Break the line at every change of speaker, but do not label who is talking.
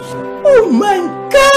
Oh my God!